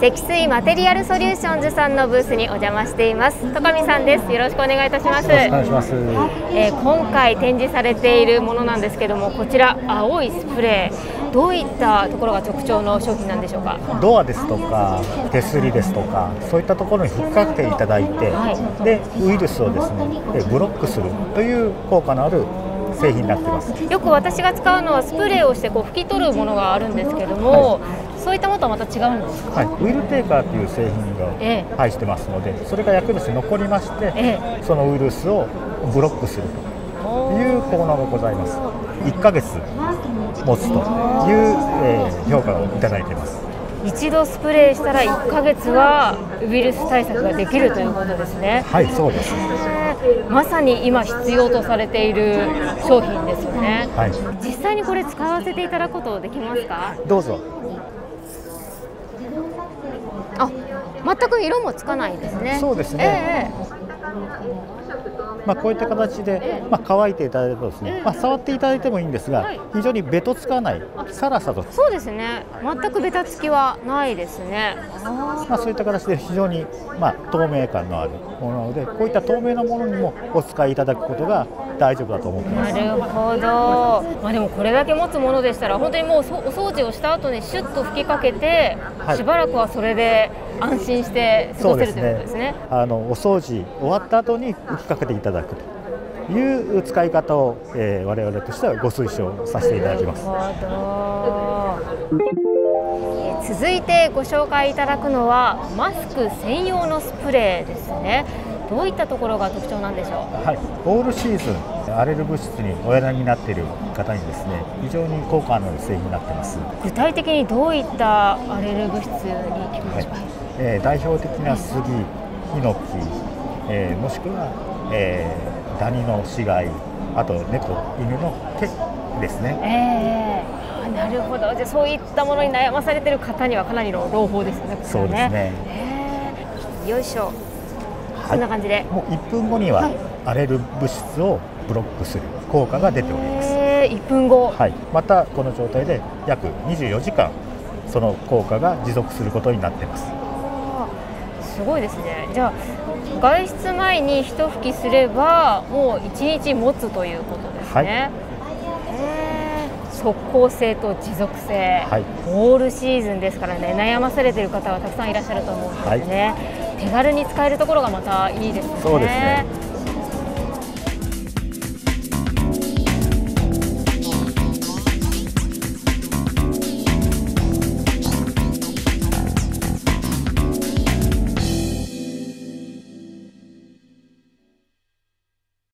積水マテリアルソリューションズさんのブースにお邪魔しています。戸上さんです。よろしくお願いいたします。お願いします、えー、今回展示されているものなんですけどもこちら青いスプレー。どういったところが特徴の商品なんでしょうか？ドアですとか手すりですとかそういったところに引っ掛けていただいて、はい、でウイルスをですねブロックするという効果のある製品になってます。よく私が使うのはスプレーをしてこう拭き取るものがあるんですけども、はいそういったものとはまた違うんですはい、ウイルテーカーという製品が配してますので、それが薬物に残りまして、ええ、そのウイルスをブロックするという効能がございます。1ヶ月持つという、えー、評価をいただいています。一度スプレーしたら1ヶ月はウイルス対策ができるということですね。はい、そうです。まさに今必要とされている商品ですよね。はい。実際にこれ使わせていただくことできますか？どうぞ。あ全く色もつかないですね。そうですね。えーまあ、こういった形で、まあ、乾いていただいてですね、まあ、触っていただいてもいいんですが、非常にべとつかない、さらさとそうですね、全くべたつきはないですね。まあ、そういった形で非常に、まあ、透明感のあるものなので、こういった透明なものにもお使いいただくことが大丈夫だと思ってます。なるほど、まあ、でもこれだけ持つものでしたら、本当にもうお掃除をした後にシュッと吹きかけて、はい、しばらくはそれで安心して過ごせるということですね。あのお掃除終わった後に吹きかけていただくという使い方を、えー、我々としてはご推奨させていただきます。続いてご紹介いただくのはマスク専用のスプレーですね。どういったところが特徴なんでしょう？はい、オールシーズンアレル物質にお選びになっている方にですね、非常に効果のある製品になってます。具体的にどういったアレル物質に効くでしょ。はい、えー、代表的な杉、ヒノキ、えー、もしくは、えー、ダニの死骸、あと猫、犬の毛ですね。えーなるほど。じゃあそういったものに悩まされている方にはかなりの朗報ですよね、ね、そうですね。よいしょ。こんな感じで。もう1分後には荒れる物質をブロックする効果が出ております、えー、1分後、はい、またこの状態で約24時間その効果が持続することになっていますすごいですね。じゃあ外出前に一吹きすればもう1日持つということですね、はい。速効性と持続性、はい、オールシーズンですからね悩まされている方はたくさんいらっしゃると思うんですね、はい、手軽に使えるところがまたいいですね。そうですね